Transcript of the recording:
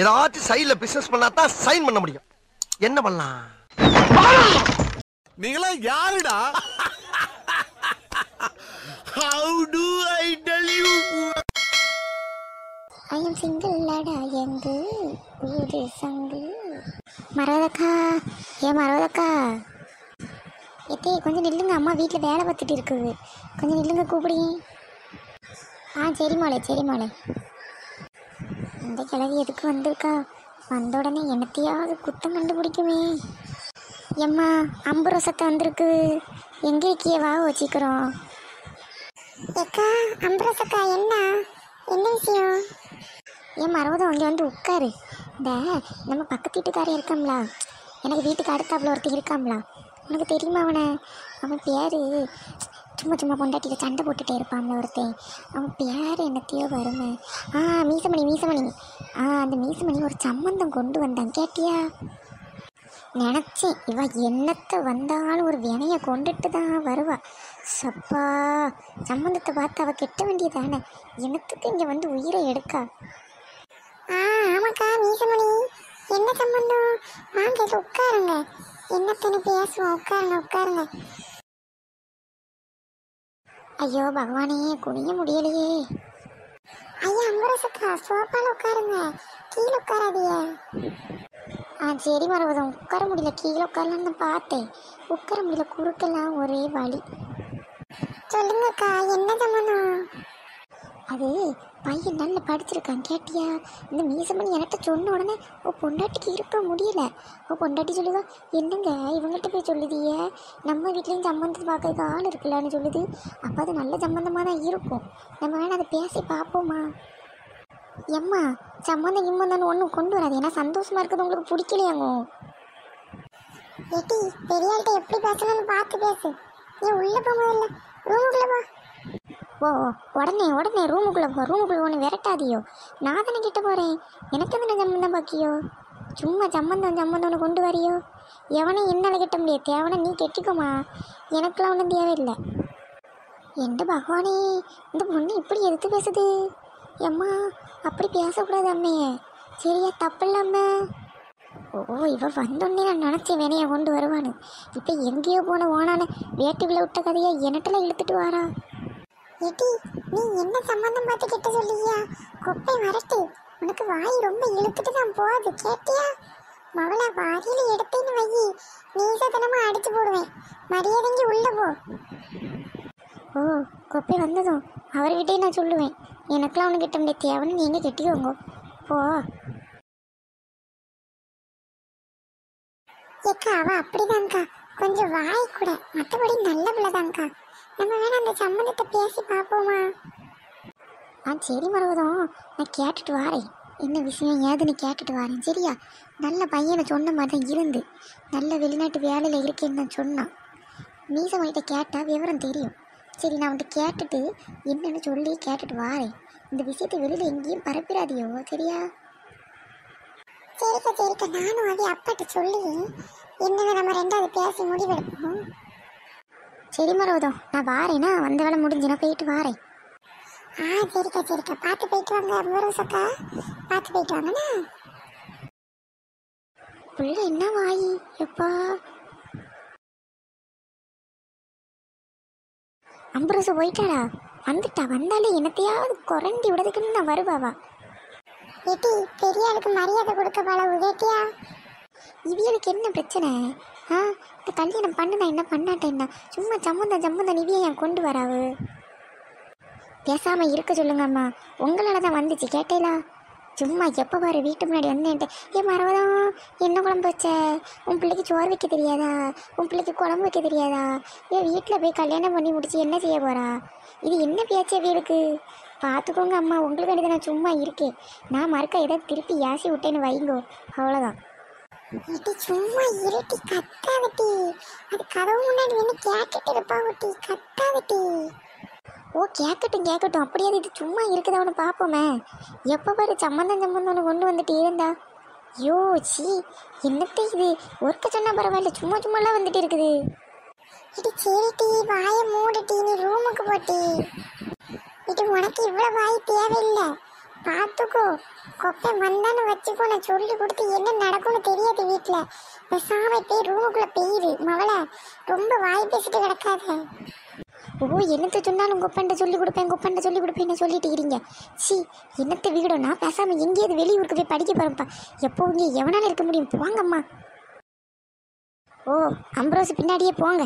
ஏதாச்சும் சைடுல பிசினஸ் பண்ணா தான் சைன் பண்ண முடியும். என்ன பண்ணலாம்? நீங்களா யாருடா? How do I tell you I am single லாடா எங்கு ஊது சங்கு மரவதக்கா ஏன் மரவதக்கா. எத்தே கொஞ்சம் நில்லுங்க அம்மா வீட்டில் வேலை பார்த்துட்டு இருக்குது. கொஞ்சம் நில்லுங்க கூப்பிடுங்க. ஆ சரி மாலை சரி மாலை. இந்த கிழவி எதுக்கு வந்திருக்கா? வந்த உடனே என்னத்தையாவது குத்தம் கண்டுபிடிக்குமே. எம்மா அம்பு ரசத்தை வந்திருக்கு. எங்கே இருக்கியே வா வச்சுக்கிறோம் ஏக்கா அம்பரசக்கா என்ன? என்ன விஷயம்? ஏன் மரவதம் அங்கே வந்து உட்காரு. இந்த நம்ம பக்கத்து வீட்டுக்காரன் இருக்காம்ல? எனக்கு வீட்டுக்கு அடுத்தாப்புல ஒருத்தன் இருக்காம்ல? உனக்கு தெரியுமா அவனை? அவன் பேர் சும்மா சும்மா பொண்டாட்டியில சண்டை போட்டுகிட்டே இருப்பான்ல ஒருத்தன். அவன் பேர் என்னத்தையோ வருமே. ஆ மீசமணி மீசமணி. ஆ அந்த மீசமணி ஒரு சம்மந்தம் கொண்டு வந்தான். கேட்டியா? நினச்சேன். இவ என்னத்தை வந்தாலும் ஒரு வினையை கொண்டுட்டு தான் வருவா. சப்பா சம்மந்தத்தை பார்த்து அவள் கெட்ட வேண்டியதானே? என்னத்துக்கு இங்கே வந்து உயிரை எடுக்கா? ஆ ஆமாக்கா மீசமணி. என்ன சம்பந்தம்? வாங்க இதில் உட்காருங்க. என்னத்தனை பேசுவோம். உட்காருங்க உட்காருங்க. ஐயோ பகவானே குனிய முடியலையே. ஐயா அம்பரசக்கா சோஃபால உட்காருங்க. கீழே உட்காராதிய ஆ சரி மரபதம் உட்கார முடியல. கீழே உட்காரலான்னு பார்த்தேன். உட்கார முடியல குறுக்கெல்லாம் ஒரே வழி சொல்லுங்கக்கா என்ன சம்பந்தம்? அது பையன் நல்லா படிச்சிருக்கான் கேட்டியா? இந்த மீசமணி என்கிட்ட சொன்ன உடனே ஓ பொண்டாட்டிக்கு இருக்க முடியல. ஓ பொண்டாட்டி சொல்லுதா என்னங்க இவங்கள்ட்ட போய் சொல்லுதியே நம்ம வீட்லேயும் சம்மந்தத்தை பார்க்கறதுக்கு ஆள் இருக்குல்லன்னு சொல்லுது. அப்போ அது நல்ல சம்மந்தமாக தான் இருக்கும். நம்ம வேணால் அதை பேசி பார்ப்போமா? எம்மா சம்மந்தம் கிம்மந்தம் ஒன்றும் கொண்டு வராது. ஏன்னா சந்தோஷமா இருக்கிறது உங்களுக்கு பிடிக்கலையாங்கோ? எட்டி பெரியாள்கிட்ட எப்படி பேசணும்னு பார்த்து பேசு. நீ உள்ளே போக முதல்ல ரூமுக்குள்ளே போ. ஓ ஓ, உடனே உடனே ரூமுக்குள்ளே போ ரூமுக்குள்ளே ஒன்று விரட்டாதியோ. நான் தானே கிட்ட போகிறேன் எனக்கு தானே சம்மந்தம் பாக்கியோ? சும்மா சம்மந்தம் சம்மந்தம்னு கொண்டு வரியோ? எவனை என்னால் கெட்ட முடியாது. தேவனை நீ கெட்டிக்கோமா எனக்கெல்லாம் ஒன்றும் தேவையில்லை. எந்த பகவானே இந்த பொண்ணு இப்படி எடுத்து பேசுது? எம்மா அப்படி பேசக்கூடாது அம்மையே. சரியா தப்பில்லாம. ஓ இவ வந்தோடனே நான் நினச்சேன் வேணையை கொண்டு வருவான்னு. இப்போ எங்கேயோ போன ஓனான வேட்டுக்குள்ளே விட்ட கதையை எனட்டெல்லாம் இழுத்துட்டு வாரா? ஏட்டி நீ என்ன சம்பந்தம் பார்த்து கிட்ட சொல்லியா குப்பை வரட்டு உனக்கு வாய் ரொம்ப இழுத்துட்டு தான் போகுது கேட்டியா? மவள வாரியில எடுத்தேன்னு வை நீசத்தனமா அடிச்சு போடுவேன். மரியாதைங்க உள்ள போ. ஓ குப்பை வந்ததும் அவர்கிட்டயே நான் சொல்லுவேன். எனக்கெல்லாம் அவனு கிட்ட முடியாது. தேவைன்னு நீங்கள் கெட்டிக்கோங்க. போ. ஏக்கா அவ அப்படிதான்க்கா. கொஞ்சம் வாய் கூட. மற்றபடி நல்ல பிள்ளைதான்க்கா. நம்ம வேணா அந்த சம்மந்தத்தை பேசி பார்ப்போமா? ஆ சரி மருவதம் நான் கேட்டுட்டு வாரேன். என்ன விஷயம்? ஏதுன்னு கேட்டுட்டு வரேன். சரியா? நல்ல பையனை சொன்ன மாதிரி தான் இருந்து. நல்ல வெளிநாட்டு வேலையில் இருக்கேன்னு தான் சொன்னான். மீசவன்கிட்ட கேட்டால் விவரம் தெரியும். சரி நான் அவன்கிட்ட கேட்டுட்டு என்னென்னு சொல்லி கேட்டுட்டு வாரேன். இந்த விஷயத்தை வெளியில் எங்கேயும் பரப்பிடாதியோ சரியா? சரிக்கா சரிக்கா. நானும் அதே அப்பாட்ட சொல்லி என்னென்ன நம்ம ரெண்டாவது பேசி முடிவெடுப்போம். சரி மரவதம் நான் வாரேன்னா வந்த வேலை முடிஞ்சு நான் போயிட்டு வாரேன். ஆ சரிக்கா சரிக்கா. பார்த்து போயிட்டு வாங்க முருகசக்கா பார்த்து போயிட்டு வாங்கண்ணா. புள்ள என்ன வாயி? எப்பா? அம்பரசு போயிட்டாடா வந்துட்டா வந்தாலே என்னத்தையாவது குரண்டி விடுறதுக்குன்னு நான் வருவாவா? ஏட்டி பெரிய ஆளுக்கு மரியாதை கொடுக்க பழகு கேட்டியா இவியலுக்கு என்ன பிரச்சனை? ஆ? இந்த கல்யாணம் பண்ணுனா என்ன? பண்ணாட்டேன்னா சும்மா சம்மந்த சம்மந்த இவிய என் கொண்டு வராவு? பேசாமல் இருக்க சொல்லுங்க அம்மா. உங்களால தான் வந்துச்சு. கேட்டேலா? சும்மா எப்போ பாரு வீட்டு முன்னாடி வந்தேன்ட்டு. ஏன் மறவதான் என்ன குழம்பு வச்ச? உன் பிள்ளைக்கு சோறு வைக்க தெரியாதா? உன் பிள்ளைக்கு குழம்பு வைக்க தெரியாதா? ஏன் வீட்டில் போய் கல்யாணம் பண்ணி முடிச்சு என்ன செய்ய போறா? இது என்ன பேச்சு வீடுக்கு? பார்த்துக்கோங்க அம்மா. உங்களுக்கு வேண்டியது நான் சும்மா இருக்கேன். நான் மறுக்க ஏதாவது திருப்பி யாசி விட்டேன்னு வைங்கோ. அவ்வளோதான் இது சும்மா இருட்டி கத்தாதட்டி அது கதவு முன்னாடி என்ன கேட்டுட்டு இருப்பாங்கட்டி கத்தாதட்டி ஓ கேட்கட்டும் கேட்கட்டும் அப்படியே இது சும்மா இருக்குதான்னு பார்ப்போமே எப்போ பாரு சம்மந்தம் சம்மந்தம்னு கொண்டு வந்துட்டு இருந்தா. ஐயோ சி என்னத்தை இது? ஒர்க்க சொன்னால் பரவாயில்ல சும்மா சும்மாலாம் வந்துட்டு இருக்குது. இது சரிட்டி வாயை மூடிட்டி நீ ரூமுக்கு போட்டி. இது உனக்கு இவ்வளோ வாய் தேவையில்லை. பார்த்துக்கோ. கொப்பை வந்தான்னு வச்சுக்கோ நான் சொல்லி கொடுத்து என்ன நடக்கும்னு தெரியாது வீட்டில் பேசாம போய் ரூமுக்குள்ளே பெய்யுது மவளை. ரொம்ப வாய் பேசிட்டு கிடக்காத. ஓ என்னத்தை சொன்னாலும் கொப்பண்ட சொல்லி கொடுப்பேன் கொப்பண்ட சொல்லி கொடுப்பேன்னு சொல்லிட்டு இருங்க. சி என்னத்தை வீடும் நான் பேசாமல் எங்கேயாவது வெளியூருக்கு போய் படிக்க போகிறேன்ப்பா எப்போ இங்கே எவனால இருக்க முடியும்? போங்கம்மா. ஓ அம்ப்ரோஸ் பின்னாடியே போங்க.